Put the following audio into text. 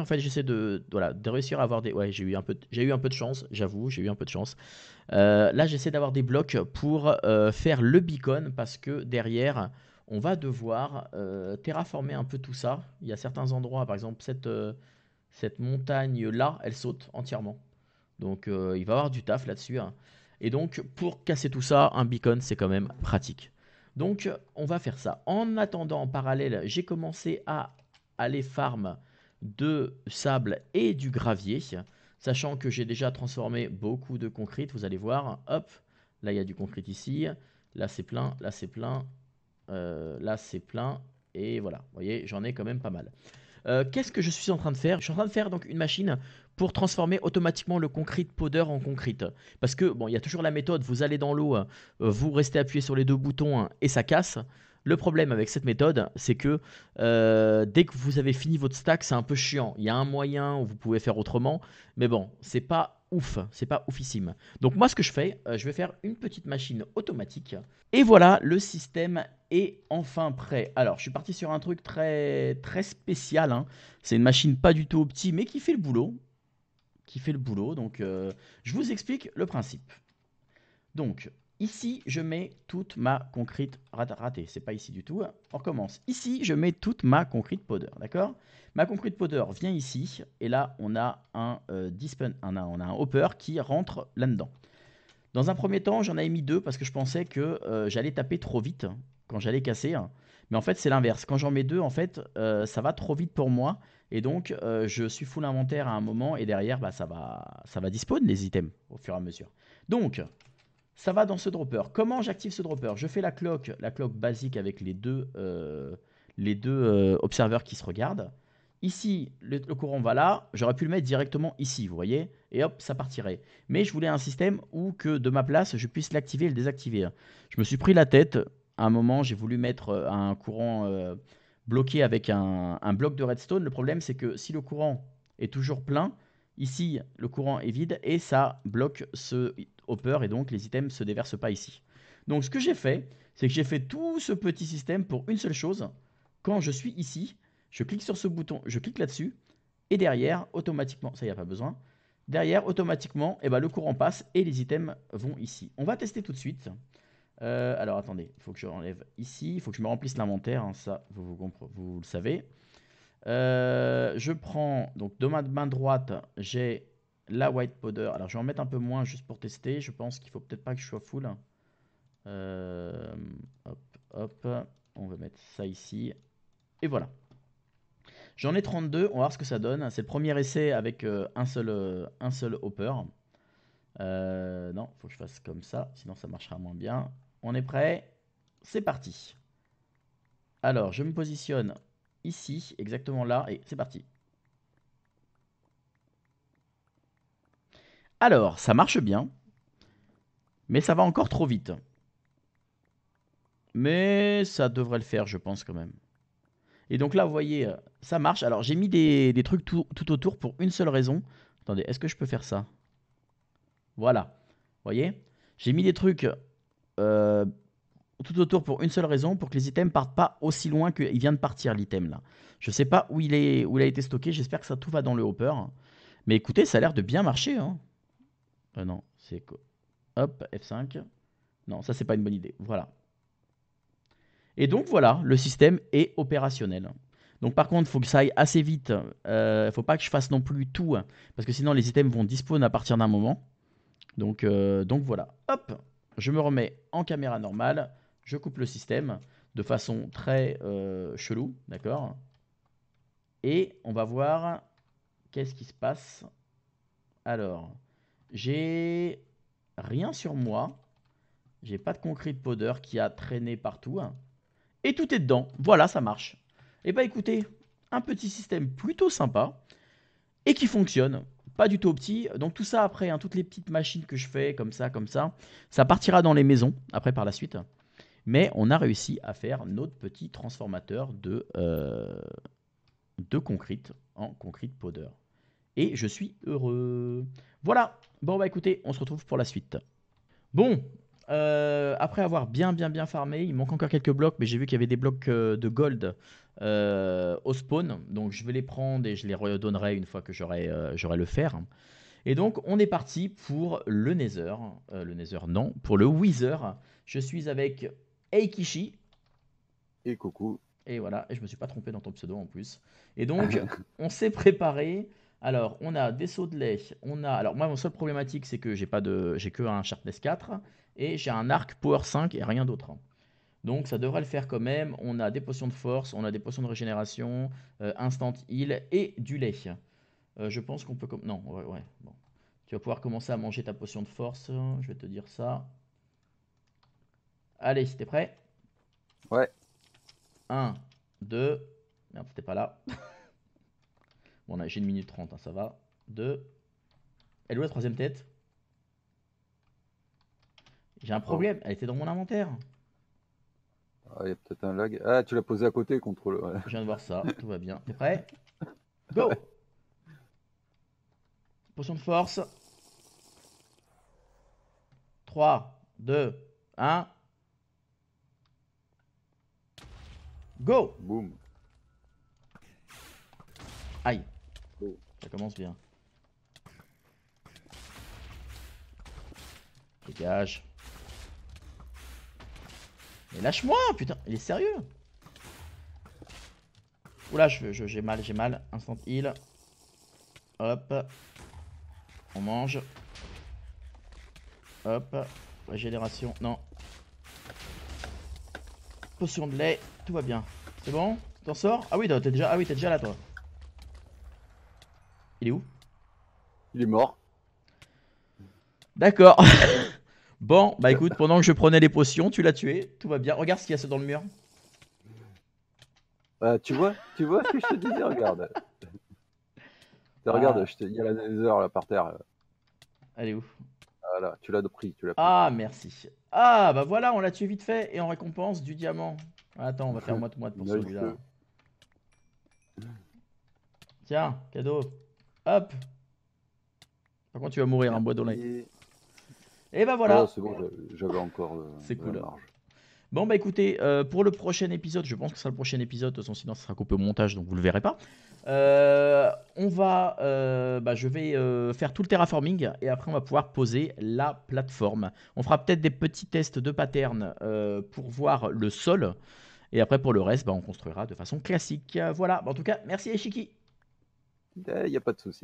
en fait, j'essaie de, de réussir à avoir des. J'ai eu un peu, de chance, j'avoue, j'ai eu un peu de chance. Euh, là, j'essaie d'avoir des blocs pour euh, faire le beacon parce que derrière, on va devoir euh, terraformer un peu tout ça. Il y a certains endroits, par exemple, cette, cette montagne-là, elle saute entièrement. Donc, il va y avoir du taf là-dessus. hein. Et donc, pour casser tout ça, un beacon, c'est quand même pratique. Donc, on va faire ça. En attendant, en parallèle, j'ai commencé à aller farm de sable et du gravier, sachant que j'ai déjà transformé beaucoup de concrete, vous allez voir, hop, là il y a du concrete ici, là c'est plein, là c'est plein, euh, là c'est plein, et voilà, vous voyez, j'en ai quand même pas mal. Euh, Qu'est-ce que je suis en train de faire? Je suis en train de faire donc une machine pour transformer automatiquement le concrete powder en concrete. Parce que, bon, il y a toujours la méthode, vous allez dans l'eau, euh, vous restez appuyé sur les deux boutons hein, et ça casse. Le problème avec cette méthode, c'est que euh, dès que vous avez fini votre stack, c'est un peu chiant. Il y a un moyen où vous pouvez faire autrement, mais bon, c'est pas ouf, c'est pas oufissime. Donc moi, ce que je fais, euh, je vais faire une petite machine automatique. Et voilà, le système est enfin prêt. Alors, je suis parti sur un truc très spécial. hein. C'est une machine pas du tout opti, mais qui fait le boulot, qui fait le boulot. Donc, euh, je vous explique le principe. Donc, Ici, je mets toute ma concrete rat- ratée. C'est pas ici du tout. On recommence. Ici, je mets toute ma concrete powder. D'accord? Ma concrete powder vient ici. Et là, on a un, euh, un hopper qui rentre là-dedans. Dans un premier temps, j'en avais mis deux parce que je pensais que euh, j'allais taper trop vite quand j'allais casser. Mais en fait, c'est l'inverse. Quand j'en mets deux, en fait, euh, ça va trop vite pour moi. Et donc, euh, je suis full inventaire à un moment. Et derrière, bah, ça, va, ça va dispawn les items au fur et à mesure. Donc, ça va dans ce dropper. Comment j'active ce dropper? Je fais la cloque, la cloque basique avec les deux, euh, les deux euh, observeurs qui se regardent. Ici, le, courant va là. J'aurais pu le mettre directement ici, vous voyez? Et hop, ça partirait. Mais je voulais un système où que de ma place, je puisse l'activer et le désactiver. Je me suis pris la tête. À un moment, j'ai voulu mettre euh, un courant bloqué avec un bloc de redstone. Le problème, c'est que si le courant est toujours plein, ici, le courant est vide et ça bloque ce et donc les items se déversent pas ici. Donc ce que j'ai fait, c'est que j'ai fait tout ce petit système pour une seule chose. Quand je suis ici, je clique sur ce bouton, je clique là-dessus et derrière, automatiquement, ça y a pas besoin, derrière, automatiquement, eh ben, le courant passe et les items vont ici. On va tester tout de suite. Euh, alors attendez, il faut que je enlève ici, il faut que je me remplisse l'inventaire, hein, ça vous, vous, vous le savez. Euh, je prends, donc de ma main droite, j'ai la white powder. Alors je vais en mettre un peu moins juste pour tester. Je pense qu'il faut peut-être pas que je sois full. Euh, hop, hop. On va mettre ça ici. Et voilà. J'en ai 32. On va voir ce que ça donne. C'est le premier essai avec euh, un, seul, euh, un seul hopper. Non, faut que je fasse comme ça. Sinon ça marchera moins bien. On est prêt C'est parti. Alors je me positionne ici, exactement là. Et c'est parti. Alors, ça marche bien, mais ça va encore trop vite. Mais ça devrait le faire, je pense quand même. Et donc là, vous voyez, euh, ça marche. Alors, j'ai mis des, trucs tout, autour pour une seule raison. Attendez, est-ce que je peux faire ça? Voilà. Vous voyez? J'ai mis des trucs euh, tout autour pour une seule raison, pour que les items partent pas aussi loin qu'il vient de partir, l'item là. Je sais pas où il, est, il a été stocké. J'espère que ça tout va dans le hopper. Mais écoutez, ça a l'air de bien marcher. Hein. Euh, non, c'est quoi? Hop, F5. Non, ça c'est pas une bonne idée. Voilà. Et donc voilà, le système est opérationnel. Donc par contre, il faut que ça aille assez vite. Il ne faut pas que je fasse non plus tout, hein, parce que sinon les items vont dispawn à partir d'un moment. Donc, euh, donc voilà. Hop, je me remets en caméra normale. Je coupe le système de façon très euh, chelou, d'accord? Et on va voir qu'est-ce qui se passe. Alors, j'ai rien sur moi. J'ai pas de concrete powder qui a traîné partout. hein. Et tout est dedans. Voilà, ça marche. Et bah écoutez, un petit système plutôt sympa et qui fonctionne. Pas du tout petit. Donc tout ça après, hein, toutes les petites machines que je fais comme ça, comme ça, ça partira dans les maisons après par la suite. Mais on a réussi à faire notre petit transformateur de, euh, de concrete en concrete powder. Et je suis heureux. Voilà. Bon bah écoutez, on se retrouve pour la suite. Bon, euh, après avoir bien, bien, bien farmé, il manque encore quelques blocs, mais j'ai vu qu'il y avait des blocs euh, de gold euh, au spawn. Donc je vais les prendre et je les redonnerai une fois que j'aurai le fer. Et donc on est parti pour le Nether. Le Nether, non, pour le Wither. Je suis avec Eikishi. Et coucou. Et voilà, et je me suis pas trompé dans ton pseudo en plus. Et donc, on s'est préparé. Alors, on a des seaux de lait. On a. Alors, moi, mon seul problématique, c'est que j'ai pas de, j'ai que un Sharpness 4 et j'ai un arc Power 5 et rien d'autre. Donc, ça devrait le faire quand même. On a des potions de force, on a des potions de régénération, euh, instant heal et du lait. Euh, je pense qu'on peut. com- Non, ouais, ouais. Bon. Tu vas pouvoir commencer à manger ta potion de force. Je vais te dire ça. Allez, t'es prêt? Ouais. 1, 2. Merde, c'était pas là. bon, on a- j'ai une minute 30, hein, ça va. 2. Elle est où la troisième tête? J'ai un problème, elle était dans mon inventaire. Ah, Il y a peut-être un lag. Ah, tu l'as posé à côté contre le. ouais. Je viens de voir ça, tout va bien. T'es prêt? Go Potion de force. 3, 2, 1. Go Boum. Aïe. Ça commence bien. Dégage. Mais lâche-moi, putain, il est sérieux. Oula, je- je- j'ai mal, j'ai mal. Instant heal. Hop. On mange. Hop. Régénération. Non. Potion de lait. Tout va bien. C'est bon? T'en sors? Ah oui, t'es déjà, ah oui, déjà là, toi. Il est où? Il est mort. D'accord. bon, bah écoute, pendant que je prenais les potions, tu l'as tué. Tout va bien. Regarde ce qu'il y a dans le mur. Ah, tu vois Tu vois ce que je te disais Regarde. Ah. Regarde, je te- il y a la Nether là par terre. Elle est où? Voilà, tu l'as pris. Tu l'as pris. Ah, merci. Ah, bah voilà, on l'a tué vite fait. Et en récompense, du diamant. Attends, on va faire moite-moite pour celui-là. Tiens, cadeau. Hop. Par contre, tu vas mourir, un bois dans Et... Et bah voilà. Ah, c'est bon, j'a- j'avais encore. euh, C'est la cool. marge. Bon bah écoutez, euh, pour le prochain épisode, je pense que ce sera le prochain épisode, de toute façon sinon ça sera coupé au montage, donc vous le verrez pas. Euh, on va, euh, bah, je vais faire tout le terraforming et après on va pouvoir poser la plateforme. On fera peut-être des petits tests de pattern pour voir le sol et après pour le reste, bah, on construira de façon classique. Voilà, Bah, en tout cas, merci Eshiki. Il n'y a pas de souci.